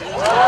What?